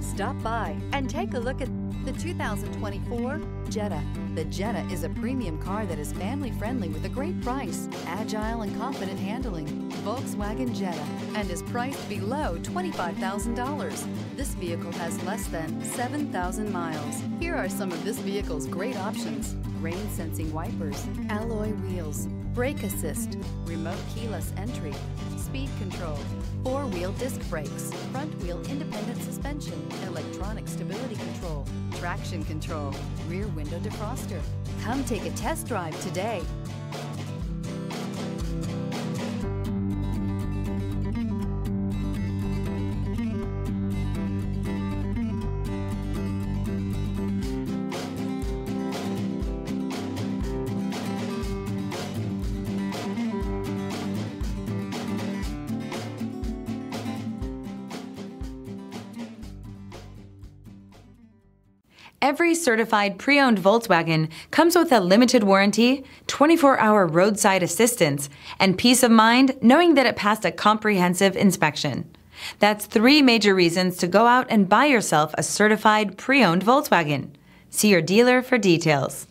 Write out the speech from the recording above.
Stop by and take a look at the 2024 Jetta. The Jetta is a premium car that is family friendly with a great price, agile and confident handling. Volkswagen Jetta and is priced below $25,000. This vehicle has less than 7,000 miles. Here are some of this vehicle's great options. Rain sensing wipers, alloy wheels, brake assist, remote keyless entry, speed control, four-wheel disc brakes, front-wheel independent suspension, traction control, rear window defroster. Come take a test drive today. Every certified pre owned Volkswagen comes with a limited warranty, 24 hour roadside assistance, and peace of mind knowing that it passed a comprehensive inspection. That's three major reasons to go out and buy yourself a certified pre owned Volkswagen. See your dealer for details.